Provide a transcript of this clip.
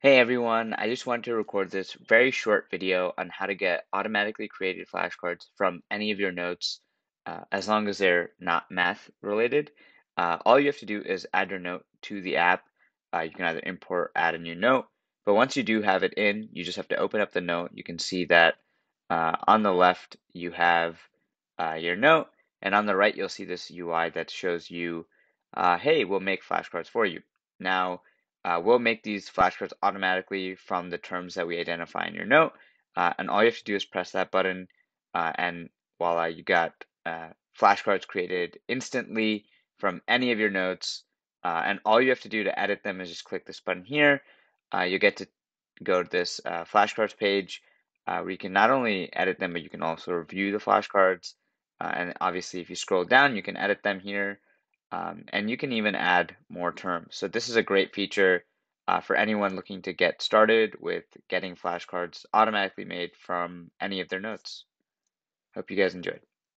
Hey everyone, I just wanted to record this very short video on how to get automatically created flashcards from any of your notes, uh, as long as they're not math related. Uh, all you have to do is add your note to the app. Uh, you can either import, add a new note, but once you do have it in, you just have to open up the note. You can see that uh, on the left you have uh, your note, and on the right you'll see this UI that shows you, uh, hey, we'll make flashcards for you. Now, uh, we'll make these flashcards automatically from the terms that we identify in your note. Uh, and all you have to do is press that button uh, and voila, you got uh, flashcards created instantly from any of your notes. Uh, and all you have to do to edit them is just click this button here. Uh, you get to go to this flashcards page where you can not only edit them, but you can also review the flashcards. and obviously, if you scroll down, you can edit them here. Um, and you can even add more terms. So this is a great feature uh, for anyone looking to get started with getting flashcards automatically made from any of their notes. Hope you guys enjoyed.